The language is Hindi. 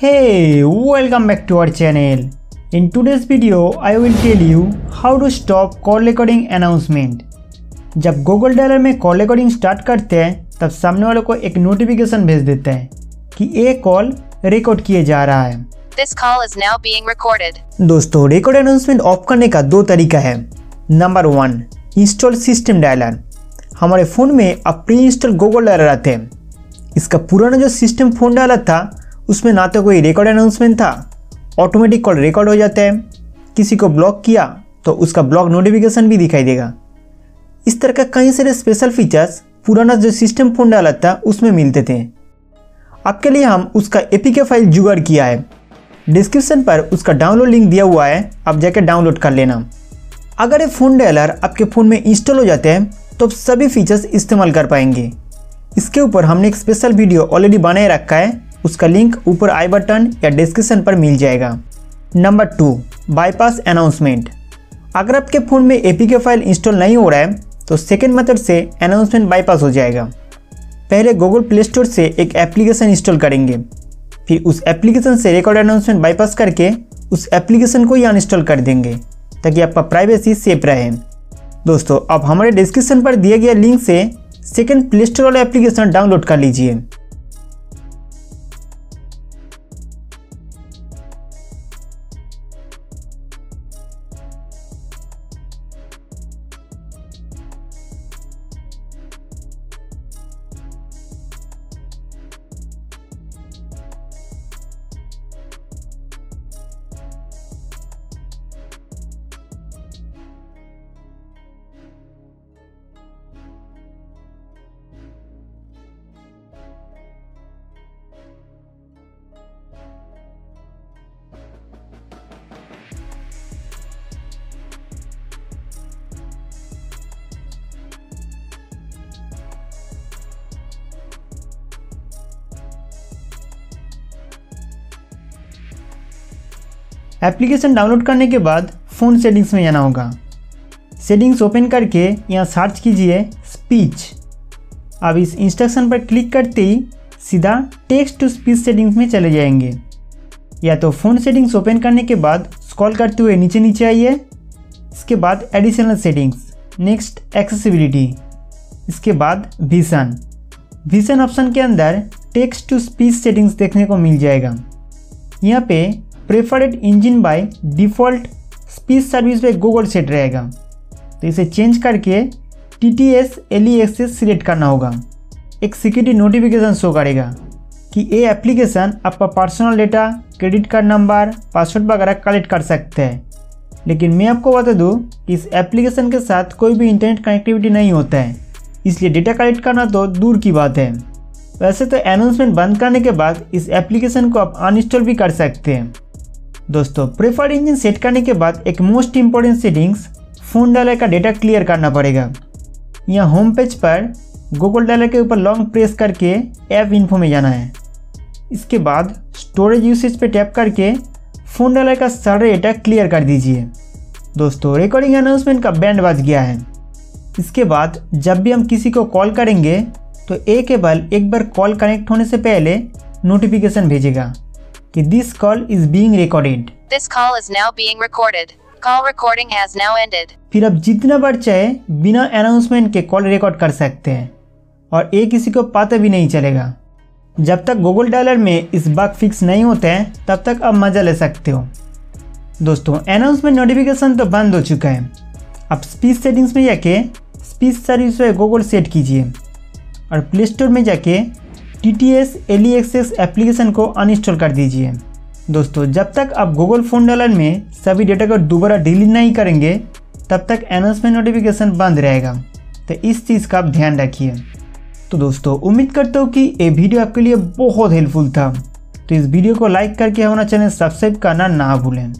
Hey, welcome back to our channel. In today's video, I will tell you how to stop call recording announcement. जब गूगल डायलर में कॉल रिकॉर्डिंग स्टार्ट करते हैं तब सामने वालों को एक नोटिफिकेशन भेज देते हैं कि ये कॉल रिकॉर्ड किए जा रहा है This call is now being recorded. दोस्तों रिकॉर्ड अनाउंसमेंट ऑफ़ करने का दो तरीका है number one install system dialer हमारे फ़ोन में अब प्री इंस्टॉल गूगल डायलर आते हैं इसका पुराना जो सिस्टम फ़ोन डाला था उसमें ना तो कोई रिकॉर्ड अनाउंसमेंट था ऑटोमेटिक कॉल रिकॉर्ड हो जाता है। किसी को ब्लॉक किया तो उसका ब्लॉक नोटिफिकेशन भी दिखाई देगा। इस तरह का कई सारे स्पेशल फीचर्स पुराना जो सिस्टम फ़ोन डाला था, उसमें मिलते थे। आपके लिए हम उसका एपीके फ़ाइल जुगाड़ किया है। डिस्क्रिप्शन पर उसका डाउनलोड लिंक दिया हुआ है, आप जाकर डाउनलोड कर लेना। अगर ये फ़ोन डायलर आपके फ़ोन में इंस्टॉल हो जाते हैं तो आप सभी फीचर्स इस्तेमाल कर पाएँगे। इसके ऊपर हमने एक स्पेशल वीडियो ऑलरेडी बनाए रखा है उसका लिंक ऊपर आई बटन या डिस्क्रिप्शन पर मिल जाएगा। नंबर टू बाईपास अनाउंसमेंट अगर आपके फ़ोन में एपीके फ़ाइल इंस्टॉल नहीं हो रहा है तो सेकेंड मेथड से अनाउंसमेंट बाईपास हो जाएगा। पहले गूगल प्ले स्टोर से एक एप्लीकेशन इंस्टॉल करेंगे। फिर उस एप्लीकेशन से रिकॉर्ड अनाउंसमेंट बाईपास करके उस एप्लीकेशन को ही अनइंस्टॉल कर देंगे, ताकि आपका प्राइवेसी सेफ़ रहे। दोस्तों, अब हमारे डिस्क्रिप्शन पर दिए गए लिंक से सेकेंड प्ले स्टोर वाला एप्लीकेशन डाउनलोड कर लीजिए। एप्लीकेशन डाउनलोड करने के बाद फ़ोन सेटिंग्स में जाना होगा। सेटिंग्स ओपन करके यहाँ सर्च कीजिए स्पीच। अब इस इंस्ट्रक्शन पर क्लिक करते ही सीधा टेक्स्ट टू स्पीच सेटिंग्स में चले जाएँगे। या तो फ़ोन सेटिंग्स ओपन करने के बाद स्क्रॉल करते हुए नीचे नीचे आइए। इसके बाद एडिशनल सेटिंग्स, नेक्स्ट एक्सेसिबिलिटी। इसके बाद विजन। विजन ऑप्शन के अंदर टेक्स्ट टू स्पीच सेटिंग्स देखने को मिल जाएगा। यहाँ पे preferred engine by default speech service पे गूगल सेट रहेगा। तो इसे चेंज करके T T S L E access select करना होगा। एक सिक्योरिटी नोटिफिकेशन शो करेगा कि ये एप्लीकेशन आपका personal data, credit card number, password वगैरह कलेक्ट कर सकते हैं। लेकिन मैं आपको बता दूँ कि इस एप्लीकेशन के साथ कोई भी इंटरनेट कनेक्टिविटी नहीं होता है। इसलिए डेटा कलेक्ट करना तो दूर की बात है। वैसे तो अनाउंसमेंट बंद करने के बाद इस एप्लीकेशन को आप अनइंस्टॉल भी कर सकते हैं। दोस्तों, प्रेफर्ड इंजन सेट करने के बाद एक most important settings phone dialer का डेटा क्लियर करना पड़ेगा। यहाँ होम पेज पर गूगल डायलर के ऊपर लॉन्ग प्रेस करके ऐप इन्फो में जाना है। इसके बाद स्टोरेज यूसेज पे टैप करके फ़ोन डायलर का सारा डेटा क्लियर कर दीजिए। दोस्तों रिकॉर्डिंग अनाउंसमेंट का बैंड बज गया है। इसके बाद जब भी हम किसी को कॉल करेंगे तो ए केवल एक बार कॉल कनेक्ट होने से पहले नोटिफिकेशन भेजेगा। कि this call is being recorded This call is now being recorded. Call recording has now ended. फिर आप जितना बार चाहे बिना अनाउंसमेंट के कॉल रिकॉर्ड कर सकते हैं। और ये किसी को पता भी नहीं चलेगा। जब तक गूगल डायलर में इस बग फिक्स नहीं होते हैं तब तक आप मज़ा ले सकते हो। दोस्तों अनाउंसमेंट नोटिफिकेशन तो बंद हो चुका है। आप स्पीच सेटिंग्स में जाके स्पीच सर्विस गूगल सेट कीजिए। और प्ले स्टोर में जाके T T S L E access application को अनइंस्टॉल कर दीजिए। दोस्तों, जब तक आप गूगल फ़ोन डालर में सभी डेटा को दोबारा डिलीट नहीं करेंगे, तब तक अनाउंसमेंट नोटिफिकेशन बंद रहेगा। तो इस चीज़ का आप ध्यान रखिए। तो दोस्तों, उम्मीद करता हूँ कि ये वीडियो आपके लिए बहुत हेल्पफुल था। तो इस वीडियो को लाइक करके हमारा चैनल सब्सक्राइब करना ना भूलें।